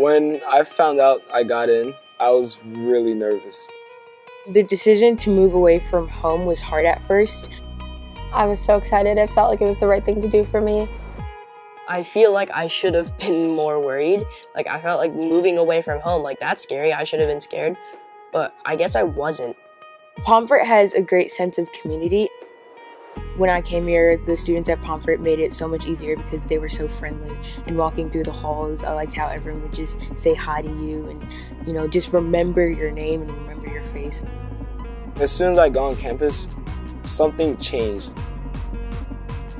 When I found out I got in, I was really nervous. The decision to move away from home was hard at first. I was so excited. It felt like it was the right thing to do for me. I feel like I should have been more worried. Like I felt like moving away from home, like that's scary. I should have been scared. But I guess I wasn't. Pomfret has a great sense of community. When I came here, the students at Pomfret made it so much easier because they were so friendly. And walking through the halls, I liked how everyone would just say hi to you and, you know, just remember your name and remember your face. As soon as I got on campus, something changed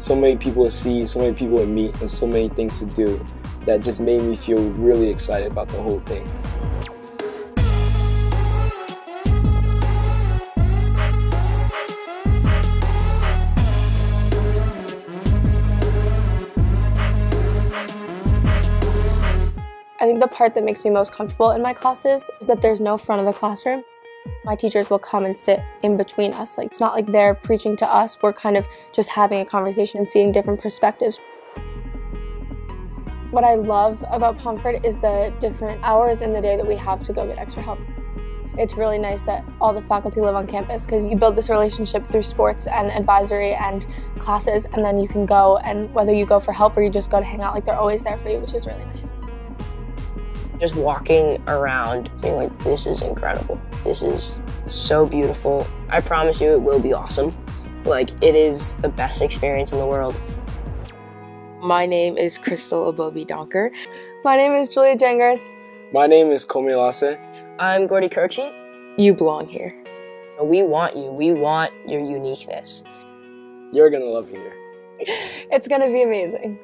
so many people to see, so many people to meet, and so many things to do that just made me feel really excited about the whole thing. I think the part that makes me most comfortable in my classes is that there's no front of the classroom. My teachers will come and sit in between us. Like it's not like they're preaching to us. We're kind of just having a conversation and seeing different perspectives. What I love about Pomfret is the different hours in the day that we have to go get extra help. It's really nice that all the faculty live on campus because you build this relationship through sports and advisory and classes and then you can go and whether you go for help or you just go to hang out, like they're always there for you, which is really nice just walking around being like, this is incredible. This is so beautiful. I promise you it will be awesome. Like, it is the best experience in the world. My name is Crystal Abobi Donker. My name is Julia Jengers. My name is Komi Lase. I'm Gordy Kirchi. You belong here. We want you. We want your uniqueness. You're gonna love it here. It's gonna be amazing.